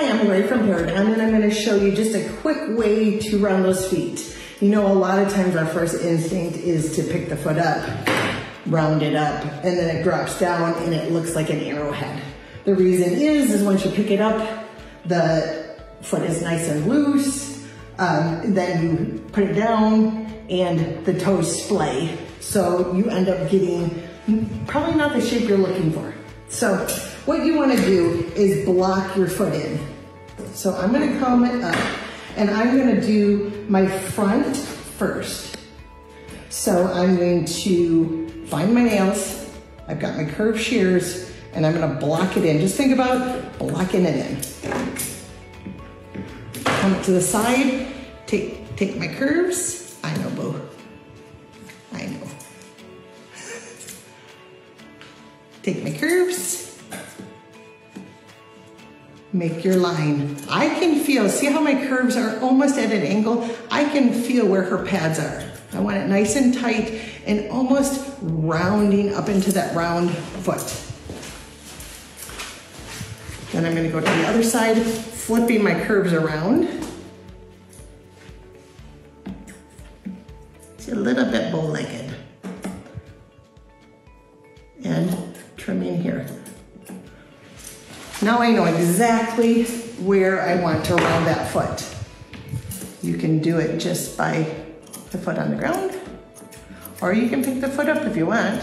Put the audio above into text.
Hi, I'm Ray from Paragon, and I'm going to show you just a quick way to round those feet. You know, a lot of times our first instinct is to pick the foot up, round it up, and then it drops down and it looks like an arrowhead. The reason is, is once you pick it up, the foot is nice and loose, um, then you put it down and the toes splay. So you end up getting probably not the shape you're looking for. So what you wanna do is block your foot in. So I'm gonna comb it up and I'm gonna do my front first. So I'm going to find my nails. I've got my curved shears and I'm gonna block it in. Just think about blocking it in. Come to the side, take, take my curves. Take my curves. Make your line. I can feel, see how my curves are almost at an angle? I can feel where her pads are. I want it nice and tight and almost rounding up into that round foot. Then I'm gonna go to the other side, flipping my curves around. It's a little bit bow-legged. And trimming here. Now I know exactly where I want to round that foot. You can do it just by the foot on the ground, or you can pick the foot up if you want.